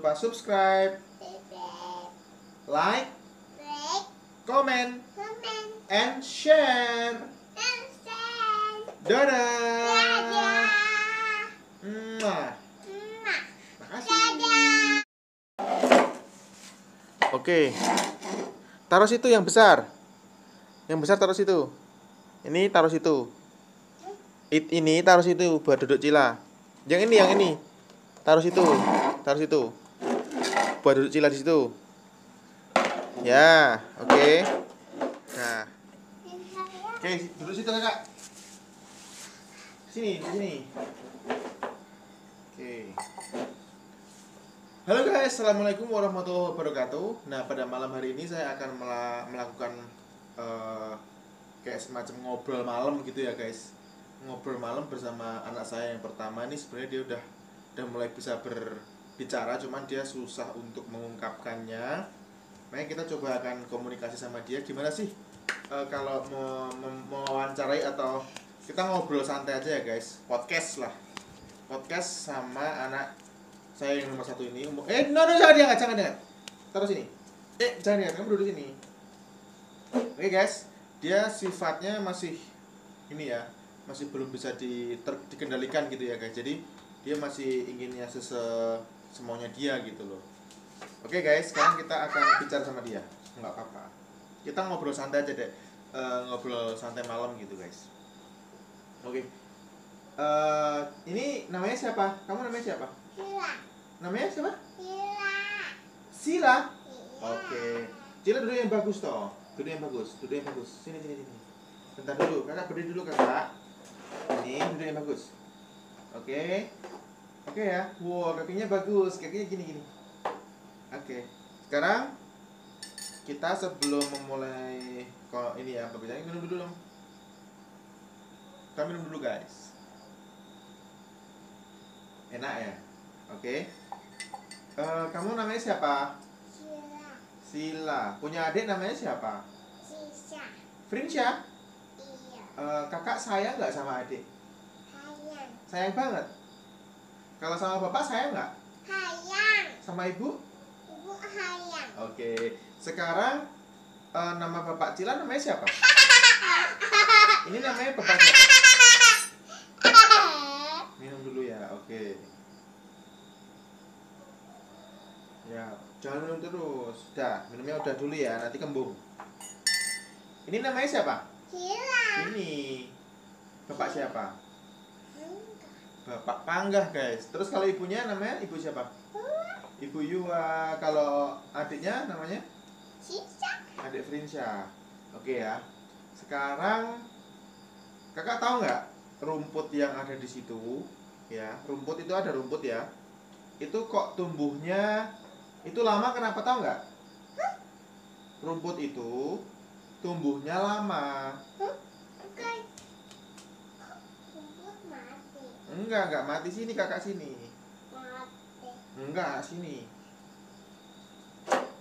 lupa subscribe, like, comment, and share. Dadah. Makasih. Oke. Taruh situ yang besar. Yang besar taruh situ. Ini taruh situ. It, ini taruh situ buat duduk cila. Yang ini, yang ini. Taruh situ. Taruh situ. Buat duduk cila di situ. Ya, oke. Nah, oke, duduk situ kakak. Sini, sini. Oke. Halo guys, assalamualaikum warahmatullahi wabarakatuh. Nah, pada malam hari ini saya akan mela- melakukan eh, kayak semacam ngobrol malam gitu ya guys. Ngobrol malam bersama anak saya yang pertama ini sebenarnya dia udah udah mulai bisa berbicara, cuman dia susah untuk mengungkapkannya. Makanya kita coba akan komunikasi sama dia. Gimana sih eh, kalau mau mewawancarai atau kita ngobrol santai aja ya guys, podcast lah, podcast sama anak saya yang nomor satu ini. Umur eh no no jangan diangkat jangan diangkat. Taruh sini. Eh jangan diangkat kamu duduk sini. Oke guys. Dia sifatnya masih ini ya masih belum bisa di, ter- dikendalikan gitu ya guys. Jadi dia masih inginnya sese semaunya dia gitu loh oke guys sekarang kita akan bicara sama dia nggak apa-apa kita ngobrol santai aja deh Eh, ngobrol santai malam gitu guys oke Eh, ini namanya siapa kamu namanya siapa namanya siapa Sila Oke. Cila duduk yang bagus toh. Duduk yang bagus, duduk yang bagus. Sini sini sini. Bentar dulu, kakak berdiri dulu kakak. Ini duduk yang bagus. Oke. Oke ya. Wow, kakinya bagus. Kakinya gini gini. Oke. Sekarang kita sebelum memulai kok ini ya pembicaraan minum dulu dong. Kita minum dulu guys. Enak ya. Oke. Eh, kamu namanya siapa? Sila. Punya adik namanya siapa? Frinsya. Eh, kakak sayang nggak sama adik? Sayang banget. Kalau sama bapak sayang nggak? Sama ibu? Oke. Sekarang eh, nama bapak Cila namanya siapa? Ini namanya bapak siapa? Minum dulu ya. Oke. Ya, jangan minum terus. Udah, minumnya udah dulu ya, nanti kembung. Ini namanya siapa? Ini. Bapak siapa? Bapak Panggah, guys. Terus kalau ibunya namanya ibu siapa? Ibu Yua. Kalau adiknya namanya adik Frinsya. Oke ya. Sekarang kakak tahu nggak rumput yang ada di situ? Ya, rumput itu ada rumput ya. Itu kok tumbuhnya itu lama kenapa tahu nggak? Rumput itu tumbuhnya lama. Enggak, enggak mati sini kakak sini. Enggak, sini.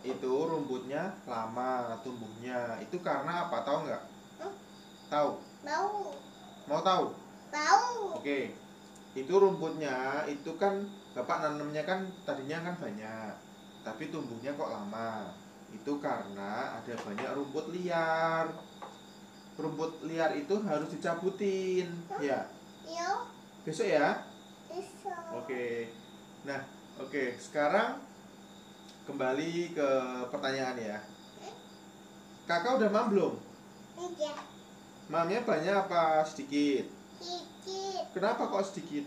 Itu rumputnya lama tumbuhnya. Itu karena apa? Tahu nggak? Tahu. Mau tahu? Oke. Itu rumputnya itu kan Bapak nanamnya kan tadinya kan banyak. Tapi tumbuhnya kok lama. Itu karena ada banyak rumput liar. Rumput liar itu harus dicabutin. Ya. Besok ya. Oke. Nah, oke. Sekarang kembali ke pertanyaan ya. Kakak udah mam belum? Mamnya banyak apa sedikit? Kenapa kok sedikit?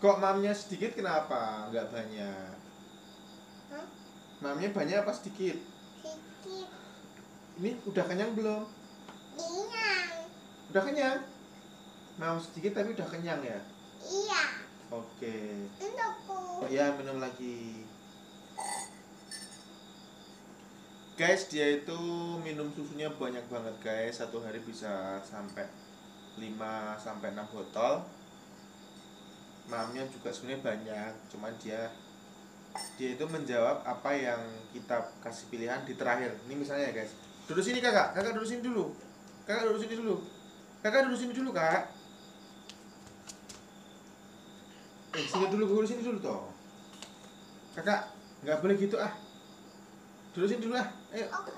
Kok mamnya sedikit kenapa? Enggak banyak. Hah? Mamnya banyak apa sedikit? Ini udah kenyang belum? Udah kenyang? Mau sedikit tapi udah kenyang ya? Iya, Oke. untukku. Oh ya minum lagi. Guys, dia itu minum susunya banyak banget guys. Satu hari bisa sampai 5 sampai 6 botol. Mamnya juga sebenarnya banyak, cuman dia dia itu menjawab apa yang kita kasih pilihan di terakhir. Ini misalnya ya guys. Duduk sini kakak, kakak duduk sini dulu. Kakak duduk sini dulu. Kakak duduk sini dulu kak. Eh, sini dulu, dulu sini dulu toh. Kakak, nggak boleh gitu ah. Dulu sini dulu ah. Ayo. Oke.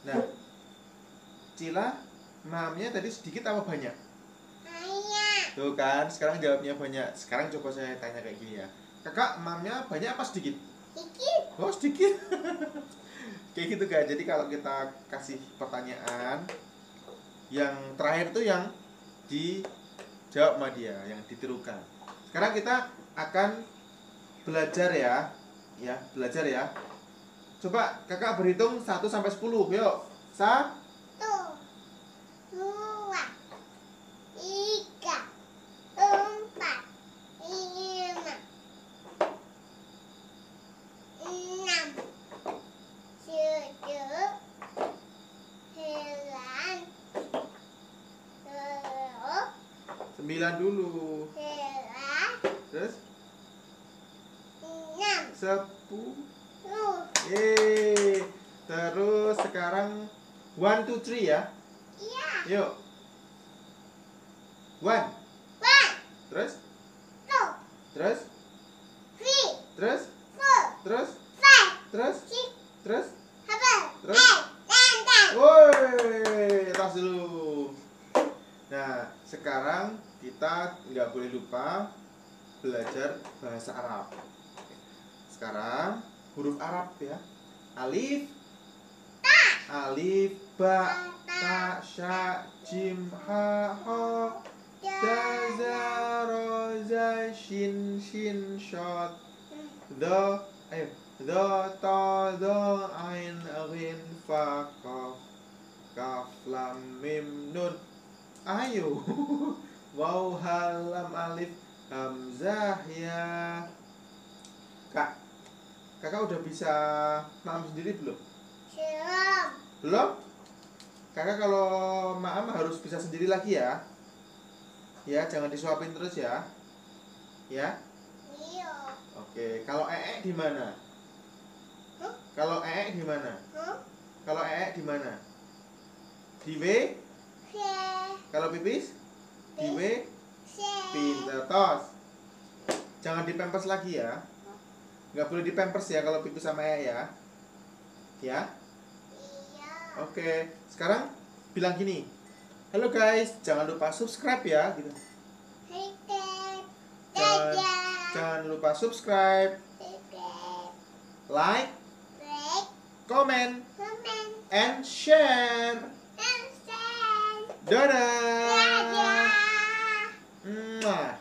Nah, Cila, mamnya tadi sedikit apa banyak? Ayah. Tuh kan, sekarang jawabnya banyak. Sekarang coba saya tanya kayak gini ya. Kakak, mamnya banyak apa sedikit? Dikit. Oh, sedikit. kayak gitu kan. Jadi kalau kita kasih pertanyaan yang terakhir itu yang dijawab sama dia yang ditirukan. Sekarang kita akan belajar ya ya belajar ya. Coba kakak berhitung 1 sampai 10 yuk. 1 Sembilan dulu. Terus enam, sepuluh. Yeay. Terus sekarang one, two, three ya. Iya. Yuk. One. One, Terus, two, terus, three, terus, four, terus, five, terus, six, terus. seven, Terus? eight, nine, ten. Woi, tas dulu. Nah, sekarang kita nggak boleh lupa belajar bahasa Arab. Sekarang huruf Arab ya. Alif, alif, ba, ta, sya, jim, ha, ho, daza, roza, shin, shin, shot, the, ayo, the, ta, the, ain, ghin, fa, kaf, kaf, lam, mim, nun. Ayo. Waw, ha, lam, alif, hamzah, ya. Kak, kakak udah bisa maam sendiri belum? Belum. Belum? Kakak kalau maam harus bisa sendiri lagi ya. Ya, jangan disuapin terus ya. Ya. Iya. Oke, kalau ee di mana? Kalau ee di mana? Huh? Kalau ee di mana? Di W? Kalau pipis? Di W? Pinter tos. Jangan dipempers lagi ya. Nggak boleh dipempers ya kalau pipis sama ee ya. Ya. Iya. Oke, sekarang bilang gini. Halo guys, jangan lupa subscribe ya gitu. Jangan, jangan lupa subscribe, like, comment, Comment. and share. And send. Dadah. Dadah. Mwah. Mwah. Makasih.